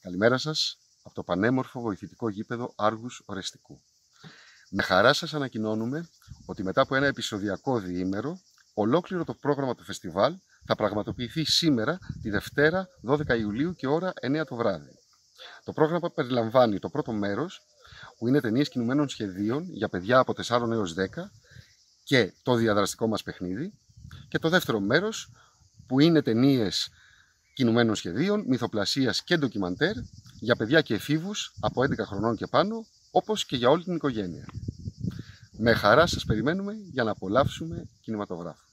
Καλημέρα σας από το πανέμορφο βοηθητικό γήπεδο Άργους Ορεστικού. Με χαρά σας ανακοινώνουμε ότι μετά από ένα επεισοδιακό διήμερο, ολόκληρο το πρόγραμμα του φεστιβάλ θα πραγματοποιηθεί σήμερα, τη Δευτέρα, 12 Ιουλίου και ώρα 9 το βράδυ. Το πρόγραμμα περιλαμβάνει το πρώτο μέρος, που είναι ταινίες κινουμένων σχεδίων για παιδιά από 4 έως 10 και το διαδραστικό μας παιχνίδι, και το δεύτερο μέρος, που είναι ταινίες κινουμένων σχεδίων, μυθοπλασίας και ντοκιμαντέρ για παιδιά και εφήβους από 11 χρονών και πάνω, όπως και για όλη την οικογένεια. Με χαρά σας περιμένουμε για να απολαύσουμε κινηματογράφο.